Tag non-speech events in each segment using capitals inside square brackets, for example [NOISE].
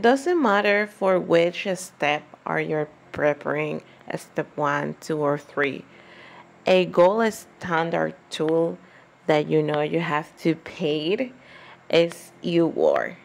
Doesn't matter for which step are you preparing, step one, two, or three. A gold standard tool that you know you have to pay is UWorld.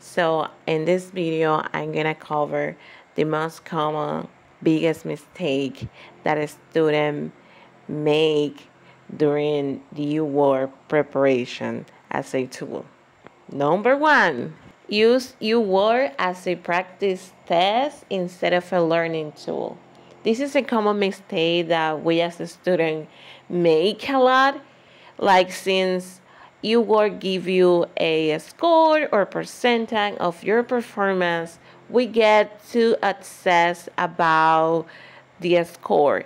So in this video, I'm gonna cover the most common, biggest mistake that a student make during the UWorld preparation as a tool. Number one, use UWorld as a practice test instead of a learning tool. This is a common mistake that we as a student make a lot. Like since UWorld give you a score or percentage of your performance, we get to assess about the score.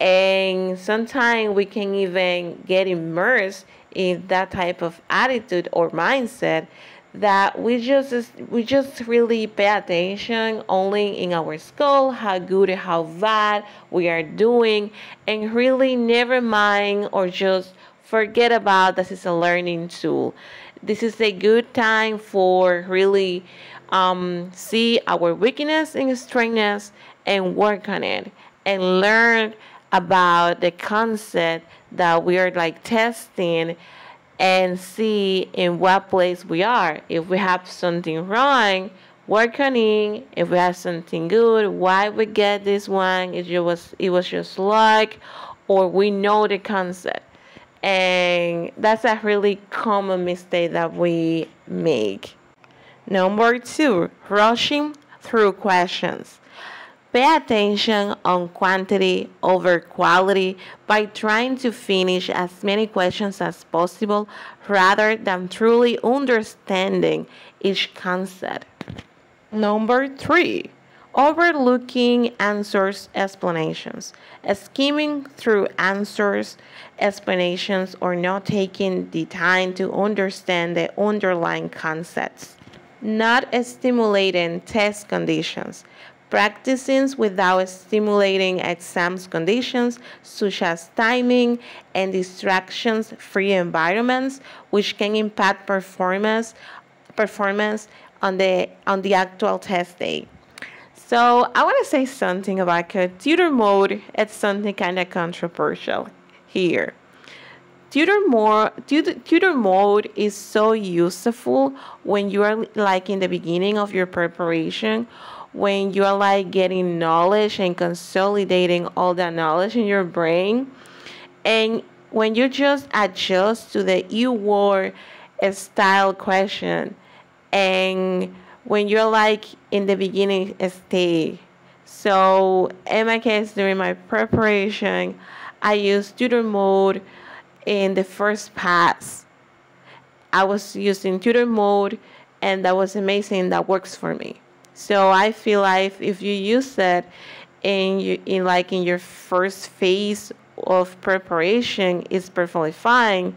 And sometimes we can even get immersed in that type of attitude or mindset that we just we just really pay attention only in our school how good how bad we are doing and really never mind or just forget about this is a learning tool. This is a good time for really um, see our weakness and strengths and work on it and learn about the concept that we are like testing and see in what place we are. If we have something wrong, work on it. If we have something good, why we get this one? It was it was just luck, or we know the concept. And that's a really common mistake that we make. Number two, rushing through questions. Pay attention on quantity over quality by trying to finish as many questions as possible rather than truly understanding each concept. Number three, overlooking answers explanations. Skimming through answers, explanations, or not taking the time to understand the underlying concepts. Not stimulating test conditions practicing without stimulating exams conditions such as timing and distractions free environments which can impact performance performance on the on the actual test day. So i want to say something about tutor mode. It's something kind of controversial here. Tutor mode tutor, tutor mode is so useful when you are like in the beginning of your preparation when you're like getting knowledge and consolidating all that knowledge in your brain. And when you just adjust to the UWorld style question and when you're like in the beginning stage. So in my case during my preparation, I used tutor mode in the first pass. I was using tutor mode and that was amazing. That works for me. So I feel like if you use it in you, in like in your first phase of preparation, it's perfectly fine.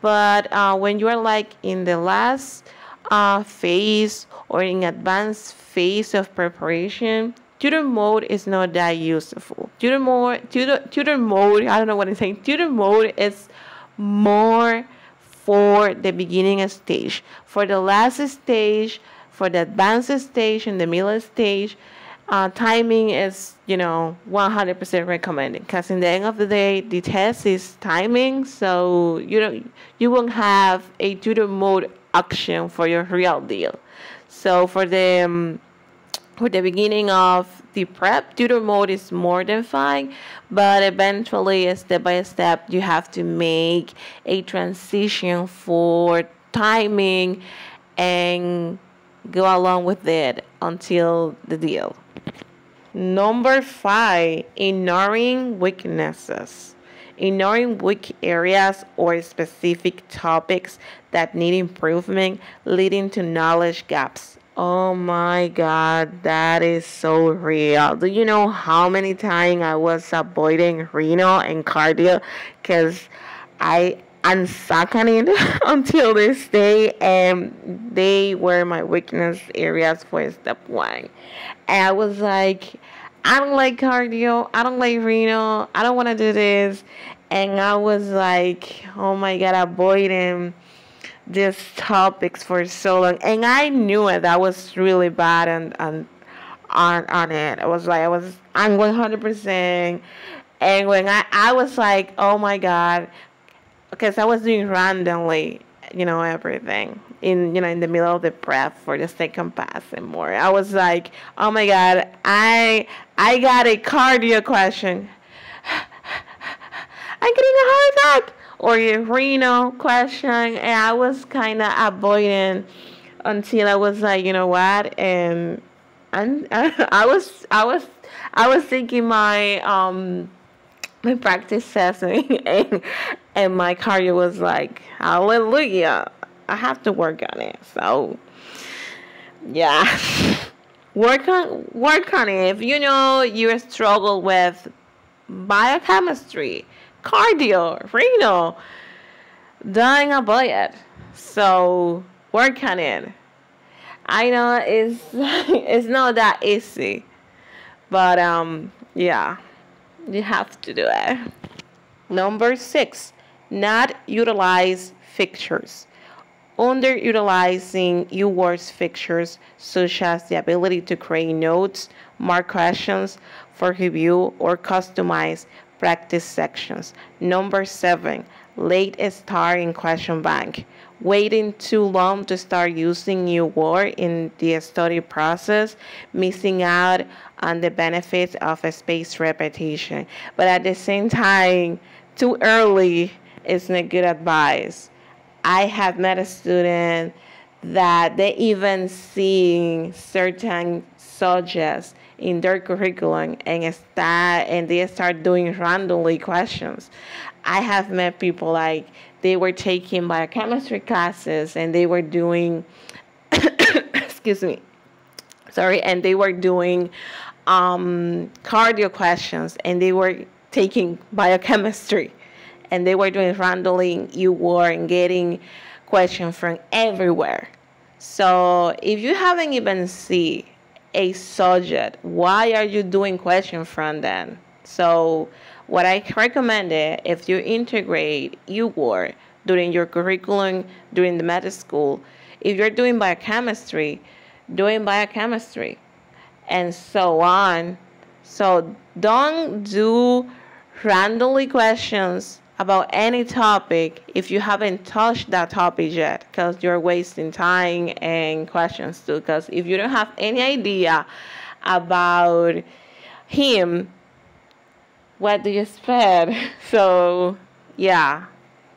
But uh, when you are like in the last uh, phase or in advanced phase of preparation, tutor mode is not that useful. Tutor mode, tutor, tutor mode, I don't know what I'm saying. Tutor mode is more for the beginning stage. For the last stage, for the advanced stage and the middle stage, uh, timing is, you know, 100% recommended because in the end of the day, the test is timing, so you know you won't have a tutor mode action for your real deal. So for the um, for the beginning of the prep, tutor mode is more than fine, but eventually, step by step, you have to make a transition for timing and go along with it until the deal. Number five, ignoring weaknesses. Ignoring weak areas or specific topics that need improvement, leading to knowledge gaps. Oh my god, that is so real. Do you know how many times I was avoiding renal and cardio? Because I and second [LAUGHS] until this day and they were my weakness areas for step one. And i was like i don't like cardio. I don't like renal. I don't want to do this. And i was like oh my god avoiding these topics for so long, and I knew it. I was really bad and and on on it. I was like I was I'm 100 percent, and when I I was like oh my god, because I was doing randomly, you know everything in you know in the middle of the prep for the second pass and more. I was like oh my god I I got a cardio question. [SIGHS] I'm getting a heart attack or a renal question, and I was kind of avoiding until I was like, you know what, and and [LAUGHS] I was I was I was thinking my um my [LAUGHS] practice session [LAUGHS] and and my cardio was like hallelujah I have to work on it. So yeah. [LAUGHS] Work on work on it. If you know you struggle with biochemistry cardio renal dying a it so work on it. I know it's it's not that easy, but um, yeah, you have to do it. Number six, not utilize fixtures. Underutilizing UWorld's fixtures, such as the ability to create notes, mark questions for review, or customize practice sections. Number seven, late start in question bank waiting too long to start using UWorld in the study process, missing out on the benefits of a spaced repetition. But at the same time, too early is not good advice. I have met a student that they even seeing certain subjects in their curriculum and start and they start doing randomly questions. I have met people like they were taking biochemistry classes and they were doing [COUGHS] excuse me sorry and they were doing um, cardio questions and they were taking biochemistry and they were doing randomly UWorld and getting questions from everywhere so if you haven't even see a subject. Why are you doing question from them? So what I recommend it if you integrate UWorld during your curriculum during the med school, if you're doing biochemistry, doing biochemistry, and so on. So don't do randomly questions about any topic if you haven't touched that topic yet because you're wasting time and questions too because if you don't have any idea about him what do you expect? [LAUGHS] So yeah,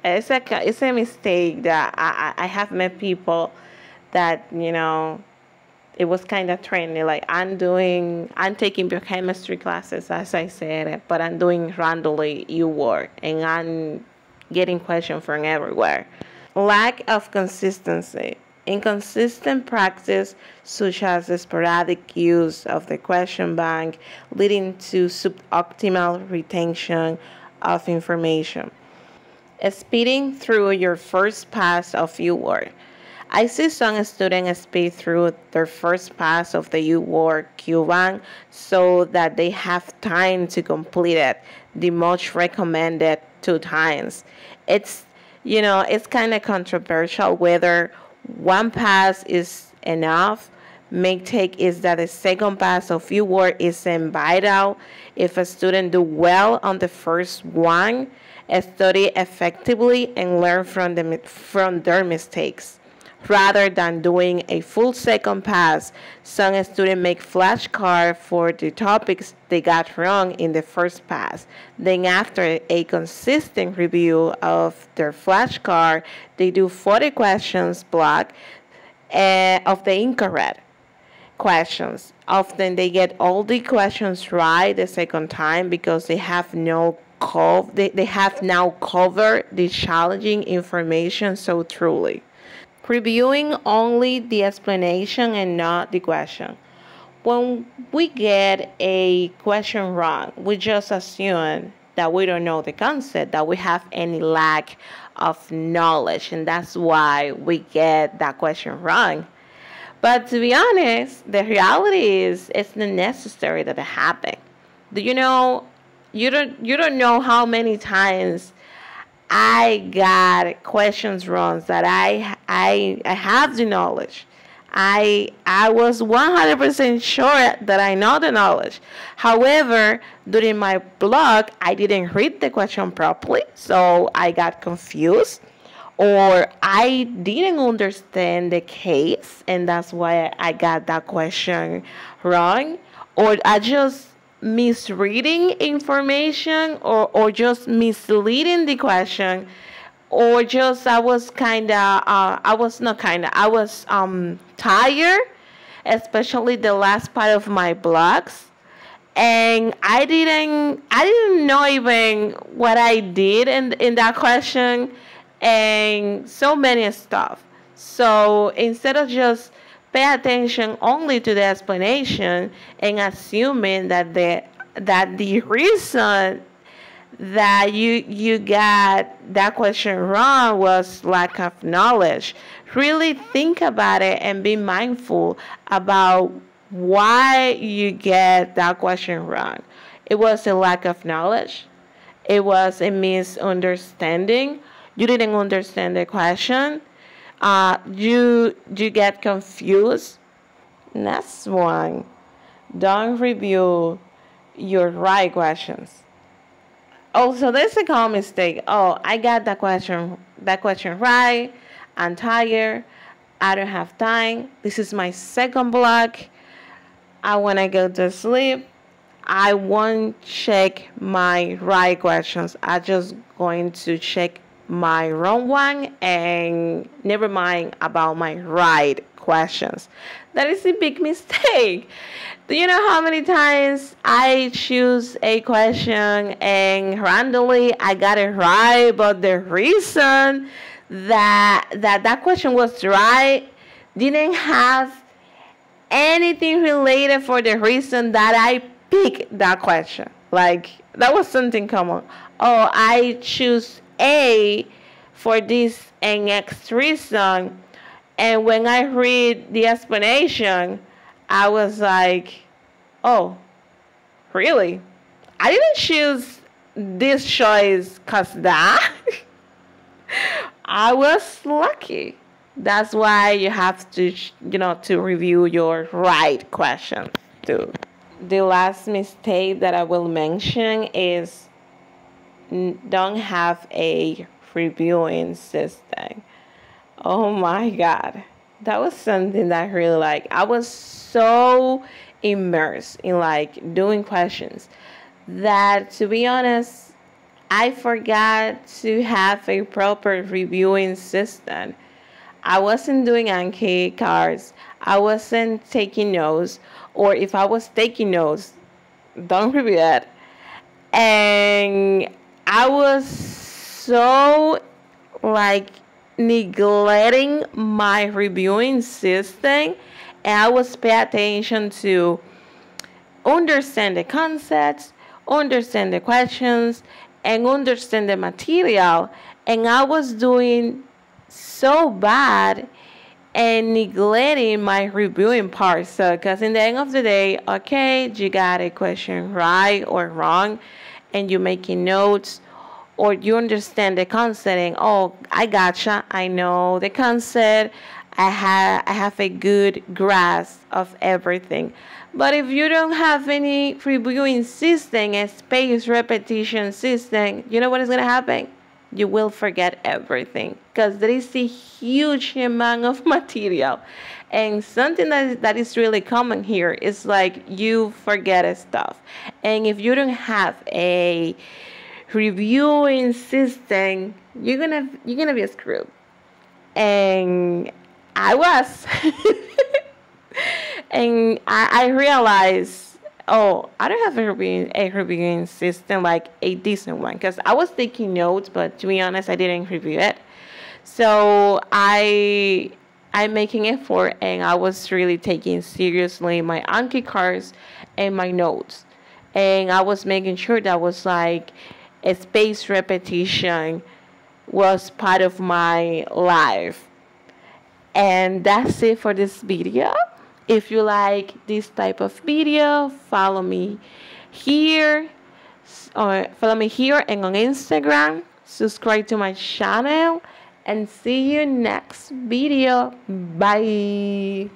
it's a it's a mistake that I I have met people that you know it was kind of trendy. Like I'm doing, I'm taking biochemistry classes, as I said, but I'm doing randomly UWorld, and I'm getting questions from everywhere. Lack of consistency. Inconsistent practice, such as sporadic use of the question bank, leading to suboptimal retention of information. Speeding through your first pass of UWorld. I see some students speed through their first pass of the UWorld Q1 so that they have time to complete it, the much recommended two times. It's you know, it's kind of controversial whether one pass is enough. Make take is that the second pass of UWorld isn't vital. If a student do well on the first one, study effectively and learn from, the, from their mistakes rather than doing a full second pass. Some students make flashcards for the topics they got wrong in the first pass. Then after a consistent review of their flashcard, they do 40 questions block uh, of the incorrect questions. Often they get all the questions right the second time because they have no they, they have now covered the challenging information so truly reviewing only the explanation and not the question. When we get a question wrong, we just assume that we don't know the concept, that we have any lack of knowledge, and that's why we get that question wrong. But to be honest, the reality is it's not necessary that it happen. Do you know you don't you don't know how many times I got questions wrong, that I I I have the knowledge. I I was 100% sure that I know the knowledge. However, during my blog, I didn't read the question properly, so I got confused or I didn't understand the case and that's why I got that question wrong or I just misreading information or, or just misleading the question or just I was kind of uh, I was not kind of I was um tired especially the last part of my blogs and I didn't I didn't know even what I did in in that question and so many stuff. So instead of just pay attention only to the explanation and assuming that the that the [LAUGHS] reason that you you got that question wrong was lack of knowledge. Really think about it and be mindful about why you get that question wrong. It was a lack of knowledge. It was a misunderstanding. You didn't understand the question, uh, you you get confused. Next one, don't review your right questions. Oh, also, there's a common mistake. Oh, I got that question that question right. I'm tired. I don't have time. This is my second block. I want to go to sleep. I won't check my right questions. I just going to check my wrong one and never mind about my right questions. That is a big mistake. Do you know how many times I choose a question and randomly I got it right, but the reason that that that question was right didn't have anything related for the reason that I picked that question. Like that was something common. Oh, I choose a for this and X reason. And when I read the explanation, I was like, oh, really? I didn't choose this choice because that. [LAUGHS] I was lucky. That's why you have to, you know, to review your right question too. The last mistake that I will mention is don't have a reviewing system. Oh my God. That was something that I really like. I was so immersed in like doing questions that to be honest, I forgot to have a proper reviewing system. I wasn't doing Anki cards. I wasn't taking notes, or if I was taking notes, don't [LAUGHS] review it. And I was so like neglecting my reviewing system and I was pay attention to understand the concepts, understand the questions, and understand the material. And I was doing so bad and neglecting my reviewing part. So, because in the end of the day, okay, you got a question right or wrong and you're making notes or you understand the concept and oh i gotcha i know the concept i have i have a good grasp of everything. But if you don't have any reviewing system a space repetition system you know what is going to happen? You will forget everything because there is a huge amount of [LAUGHS] material. And something that that is really common here is like you forget stuff. And if you don't have a reviewing system, you're gonna you're gonna be screwed. And I was. [LAUGHS] and I, I realized, oh, I don't have a reviewing, a reviewing system like a decent one because I was taking notes, but to be honest, I didn't review it. So I I'm making effort and I was really taking seriously my Anki cards and my notes. And I was making sure that was like a space repetition was part of my life. And that's it for this video. If you like this type of video, follow me here or uh, follow me here and on Instagram subscribe to my channel and see you next video bye